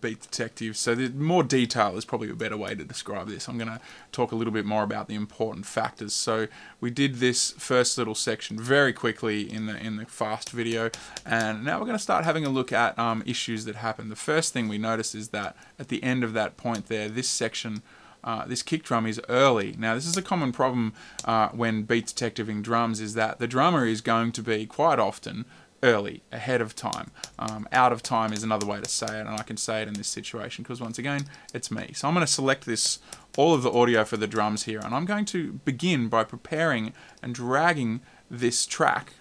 Beat Detective. So the more detail is probably a better way to describe this. I'm going to talk a little bit more about the important factors. So we did this first little section very quickly in the in the fast video, and now we're going to start having a look at um, issues that happen. The first thing we notice is that at the end of that point there, this section. Uh, this kick drum is early. Now, this is a common problem uh, when beat detectiving drums is that the drummer is going to be quite often early, ahead of time. Um, out of time is another way to say it, and I can say it in this situation because once again, it's me. So I'm going to select this, all of the audio for the drums here, and I'm going to begin by preparing and dragging this track.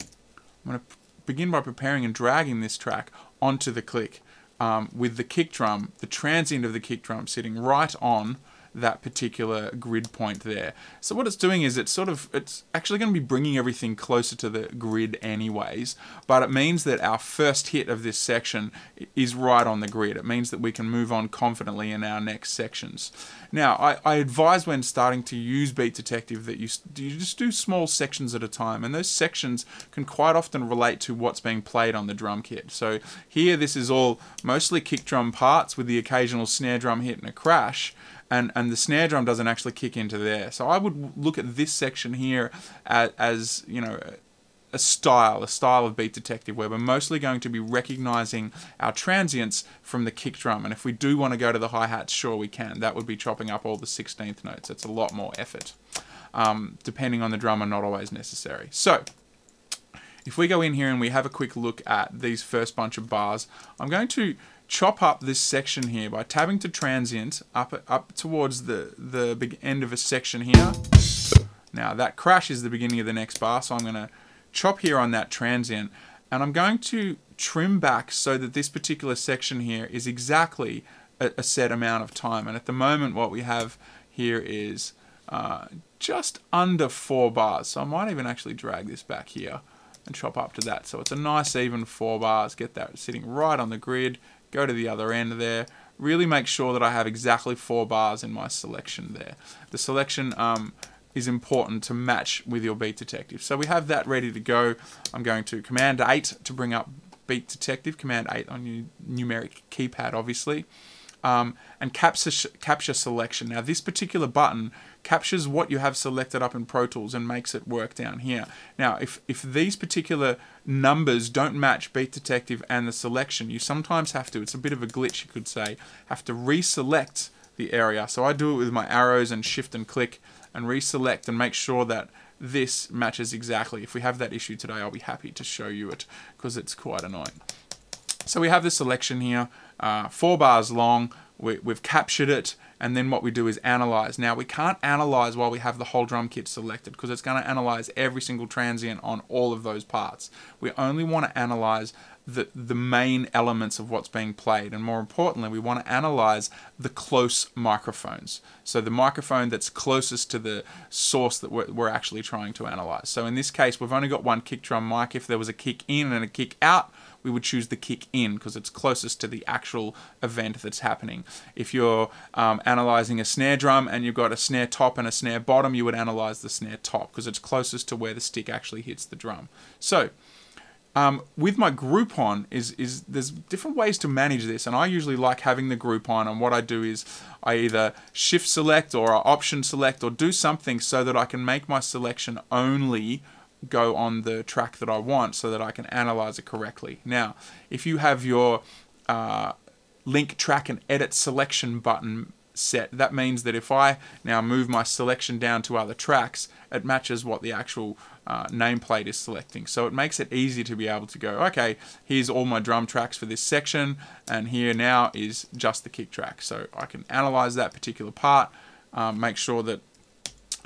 I'm going to begin by preparing and dragging this track onto the click um, with the kick drum, the transient of the kick drum sitting right on that particular grid point there. So what it's doing is it's sort of, it's actually going to be bringing everything closer to the grid anyways, but it means that our first hit of this section is right on the grid. It means that we can move on confidently in our next sections. Now, I, I advise when starting to use Beat Detective that you, you just do small sections at a time, and those sections can quite often relate to what's being played on the drum kit. So here, this is all mostly kick drum parts with the occasional snare drum hit and a crash, and, and the snare drum doesn't actually kick into there. So I would look at this section here as, as you know, a style, a style of beat detective where we're mostly going to be recognizing our transients from the kick drum. And if we do want to go to the hi-hats, sure we can. That would be chopping up all the 16th notes. It's a lot more effort. Um, depending on the drummer, not always necessary. So, if we go in here and we have a quick look at these first bunch of bars, I'm going to chop up this section here by tabbing to transient up up towards the the big end of a section here. Now that crash is the beginning of the next bar, so I'm going to chop here on that transient, and I'm going to trim back so that this particular section here is exactly a, a set amount of time. And at the moment, what we have here is uh, just under four bars. So I might even actually drag this back here and chop up to that. So it's a nice even four bars. Get that sitting right on the grid go to the other end there, really make sure that I have exactly four bars in my selection there. The selection um, is important to match with your Beat Detective. So we have that ready to go. I'm going to Command 8 to bring up Beat Detective, Command 8 on your numeric keypad obviously, um, and capture, capture selection. Now this particular button captures what you have selected up in Pro Tools and makes it work down here. Now, if, if these particular numbers don't match Beat Detective and the selection, you sometimes have to, it's a bit of a glitch you could say, have to reselect the area. So I do it with my arrows and shift and click and reselect and make sure that this matches exactly. If we have that issue today, I'll be happy to show you it because it's quite annoying. So we have the selection here, uh, four bars long. We, we've captured it and then what we do is analyze. Now we can't analyze while we have the whole drum kit selected because it's going to analyze every single transient on all of those parts. We only want to analyze the, the main elements of what's being played and more importantly we want to analyze the close microphones. So the microphone that's closest to the source that we're, we're actually trying to analyze. So in this case we've only got one kick drum mic. If there was a kick in and a kick out we would choose the kick in because it's closest to the actual event that's happening. If you're um, analyzing a snare drum and you've got a snare top and a snare bottom, you would analyze the snare top because it's closest to where the stick actually hits the drum. So, um, with my group on is is there's different ways to manage this, and I usually like having the group on. And what I do is I either shift select or I option select or do something so that I can make my selection only go on the track that I want so that I can analyze it correctly. Now, if you have your uh, link track and edit selection button set, that means that if I now move my selection down to other tracks, it matches what the actual uh, nameplate is selecting. So it makes it easy to be able to go, okay, here's all my drum tracks for this section, and here now is just the kick track. So I can analyze that particular part, um, make sure that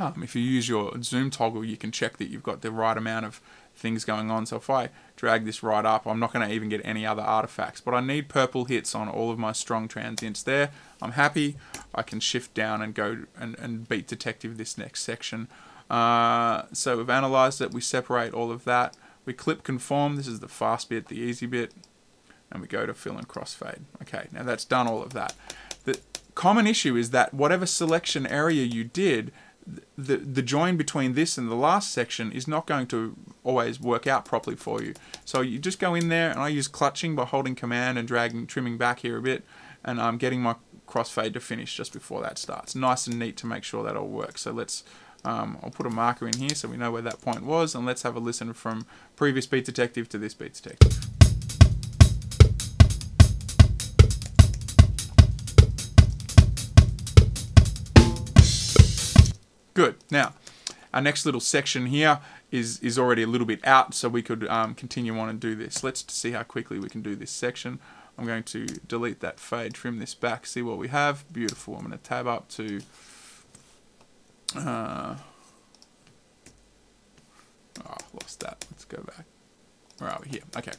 um, if you use your zoom toggle, you can check that you've got the right amount of things going on. So if I drag this right up, I'm not going to even get any other artifacts. But I need purple hits on all of my strong transients there. I'm happy. I can shift down and go and, and beat detective this next section. Uh, so we've analyzed it. We separate all of that. We clip conform. This is the fast bit, the easy bit. And we go to fill and crossfade. Okay, now that's done all of that. The common issue is that whatever selection area you did, the the join between this and the last section is not going to always work out properly for you. So you just go in there, and I use clutching by holding command and dragging, trimming back here a bit, and I'm getting my crossfade to finish just before that starts. Nice and neat to make sure that all works. So let's, um, I'll put a marker in here so we know where that point was, and let's have a listen from previous Beat Detective to this Beat Detective. Good. Now, our next little section here is, is already a little bit out, so we could um, continue on and do this. Let's see how quickly we can do this section. I'm going to delete that fade, trim this back, see what we have. Beautiful. I'm going to tab up to... Uh, oh, lost that. Let's go back. Where are we? Here. Okay.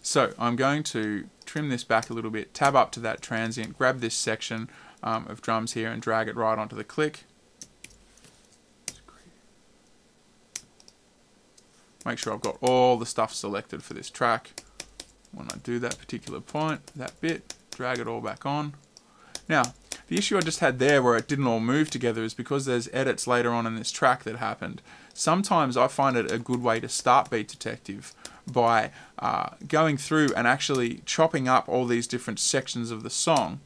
So I'm going to trim this back a little bit, tab up to that transient, grab this section um, of drums here and drag it right onto the click. Make sure I've got all the stuff selected for this track. When I do that particular point, that bit, drag it all back on. Now, the issue I just had there where it didn't all move together is because there's edits later on in this track that happened. Sometimes I find it a good way to start Beat Detective by uh, going through and actually chopping up all these different sections of the song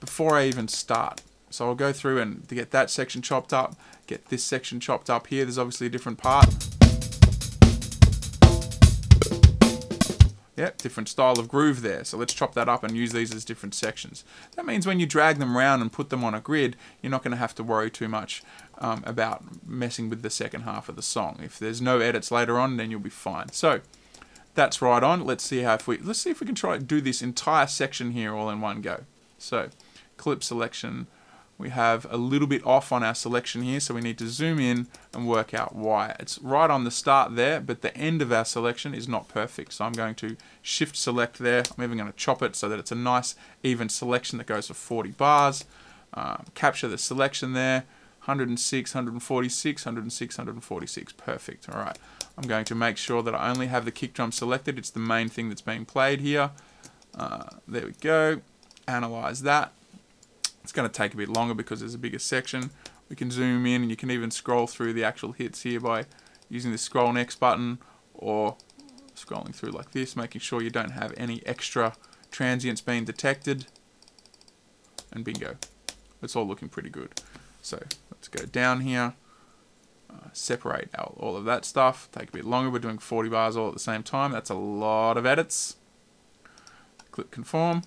before I even start. So I'll go through and get that section chopped up, get this section chopped up here. There's obviously a different part. Yep, different style of groove there. So let's chop that up and use these as different sections. That means when you drag them around and put them on a grid, you're not going to have to worry too much um, about messing with the second half of the song. If there's no edits later on, then you'll be fine. So that's right on. Let's see how if we let's see if we can try to do this entire section here all in one go. So clip selection, we have a little bit off on our selection here, so we need to zoom in and work out why. It's right on the start there, but the end of our selection is not perfect. So I'm going to shift select there. I'm even going to chop it so that it's a nice even selection that goes for 40 bars. Um, capture the selection there. 106, 146, 106, 146. Perfect. All right. I'm going to make sure that I only have the kick drum selected. It's the main thing that's being played here. Uh, there we go. Analyze that. It's going to take a bit longer because there's a bigger section. We can zoom in and you can even scroll through the actual hits here by using the scroll next button or scrolling through like this, making sure you don't have any extra transients being detected. And bingo. It's all looking pretty good. So let's go down here, uh, separate out all of that stuff. Take a bit longer. We're doing 40 bars all at the same time. That's a lot of edits. Clip conform.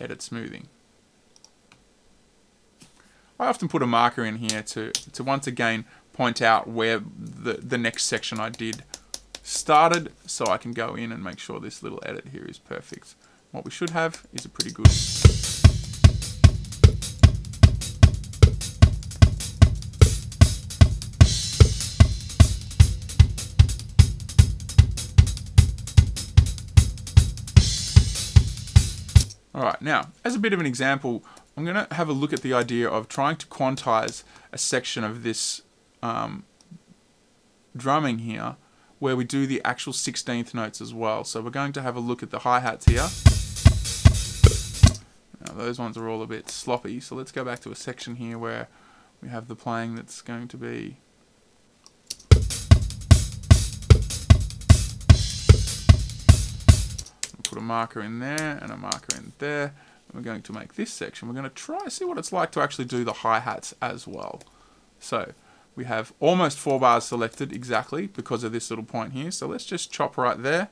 Edit smoothing. I often put a marker in here to, to once again point out where the, the next section I did started so I can go in and make sure this little edit here is perfect. What we should have is a pretty good Alright, now, as a bit of an example, I'm going to have a look at the idea of trying to quantize a section of this um, drumming here where we do the actual 16th notes as well. So we're going to have a look at the hi-hats here. Now those ones are all a bit sloppy, so let's go back to a section here where we have the playing that's going to be put a marker in there and a marker in there. We're going to make this section. We're going to try see what it's like to actually do the hi-hats as well. So we have almost four bars selected exactly because of this little point here. So let's just chop right there.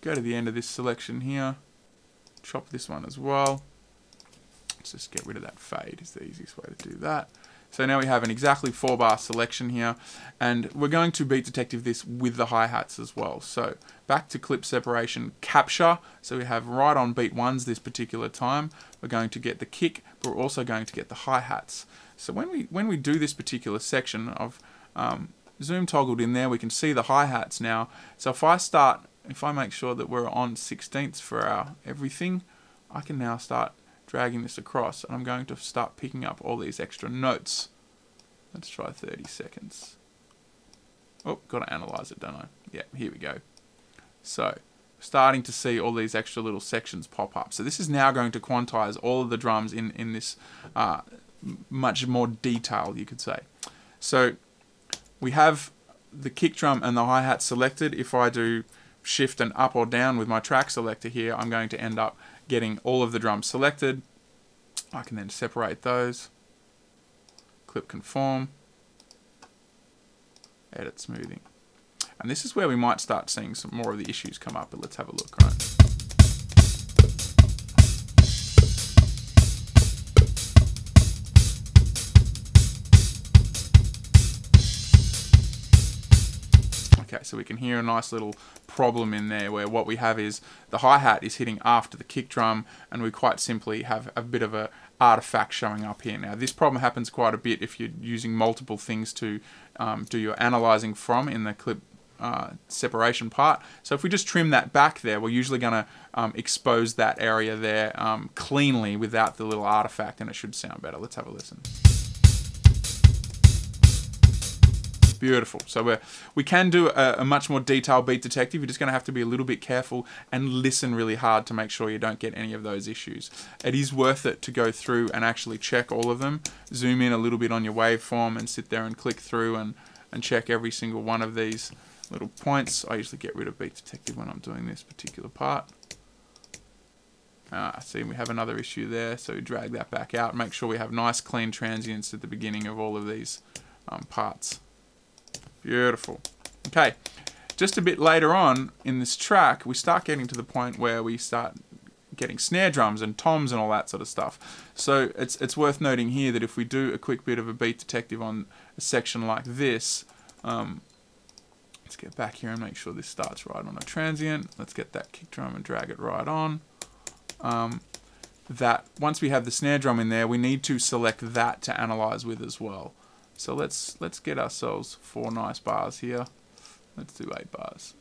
Go to the end of this selection here. Chop this one as well. Let's just get rid of that fade is the easiest way to do that. So now we have an exactly four bar selection here and we're going to beat detective this with the hi-hats as well. So back to clip separation capture. So we have right on beat ones this particular time. We're going to get the kick, but we're also going to get the hi-hats. So when we when we do this particular section of um, zoom toggled in there, we can see the hi-hats now. So if I start, if I make sure that we're on 16ths for our everything, I can now start dragging this across and I'm going to start picking up all these extra notes. Let's try 30 seconds. Oh, got to analyze it, don't I? Yeah, here we go. So, starting to see all these extra little sections pop up. So this is now going to quantize all of the drums in, in this uh, much more detail, you could say. So we have the kick drum and the hi-hat selected. If I do shift and up or down with my track selector here, I'm going to end up getting all of the drums selected. I can then separate those, clip conform, edit smoothing. And this is where we might start seeing some more of the issues come up, but let's have a look, right? Okay, so we can hear a nice little problem in there where what we have is the hi-hat is hitting after the kick drum and we quite simply have a bit of a artifact showing up here. Now this problem happens quite a bit if you're using multiple things to um, do your analyzing from in the clip uh, separation part. So if we just trim that back there, we're usually going to um, expose that area there um, cleanly without the little artifact and it should sound better. Let's have a listen. Beautiful. So we we can do a, a, much more detailed beat detective. You're just going to have to be a little bit careful and listen really hard to make sure you don't get any of those issues. It is worth it to go through and actually check all of them. Zoom in a little bit on your waveform and sit there and click through and, and check every single one of these little points. I usually get rid of beat detective when I'm doing this particular part. Ah, see, we have another issue there, so drag that back out. Make sure we have nice clean transients at the beginning of all of these um, parts. Beautiful. Okay, just a bit later on in this track, we start getting to the point where we start getting snare drums and toms and all that sort of stuff. So it's it's worth noting here that if we do a quick bit of a beat detective on a section like this, um, let's get back here and make sure this starts right on a transient. Let's get that kick drum and drag it right on. Um, that once we have the snare drum in there, we need to select that to analyze with as well. So let's let's get ourselves four nice bars here. Let's do eight bars.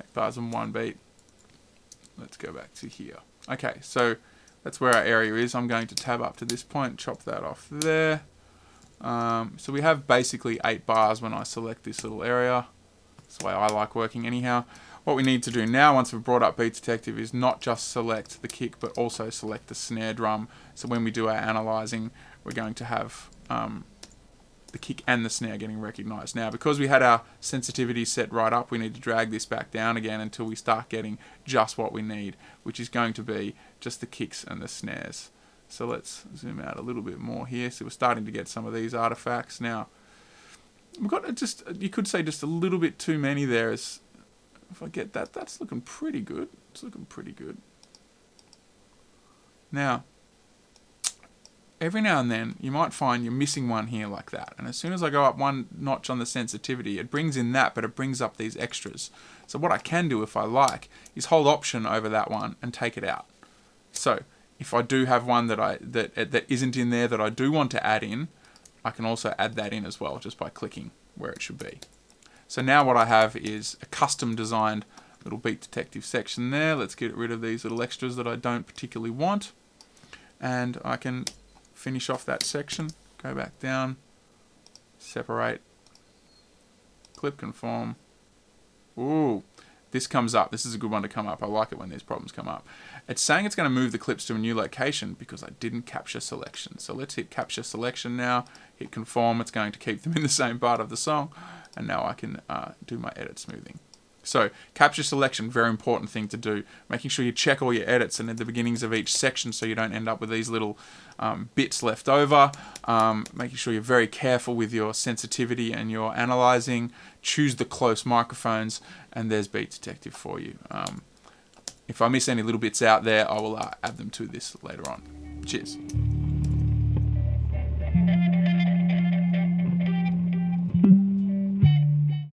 Eight bars and one beat. Let's go back to here. Okay, so that's where our area is. I'm going to tab up to this point, chop that off there. Um, so we have basically eight bars when I select this little area. That's the way I like working anyhow. What we need to do now, once we've brought up Beat Detective, is not just select the kick, but also select the snare drum. So when we do our analyzing, we're going to have um, the kick and the snare getting recognized. Now, because we had our sensitivity set right up, we need to drag this back down again until we start getting just what we need, which is going to be just the kicks and the snares. So let's zoom out a little bit more here. So we're starting to get some of these artifacts now. We've got just, you could say just a little bit too many there. If I get that, that's looking pretty good. It's looking pretty good. Now, every now and then you might find you're missing one here like that. And as soon as I go up one notch on the sensitivity, it brings in that, but it brings up these extras. So what I can do if I like is hold option over that one and take it out. So if I do have one that I that that isn't in there that I do want to add in, I can also add that in as well just by clicking where it should be. So now what I have is a custom designed little beat detective section there. Let's get rid of these little extras that I don't particularly want. And I can finish off that section, go back down, separate, clip conform. Ooh, this comes up. This is a good one to come up. I like it when these problems come up. It's saying it's going to move the clips to a new location because I didn't capture selection. So let's hit capture selection now, hit conform. It's going to keep them in the same part of the song and now I can uh, do my edit smoothing. So capture selection, very important thing to do. Making sure you check all your edits and at the beginnings of each section so you don't end up with these little um, bits left over. Um, making sure you're very careful with your sensitivity and your analyzing. Choose the close microphones and there's Beat Detective for you. Um, if I miss any little bits out there, I will uh, add them to this later on. Cheers.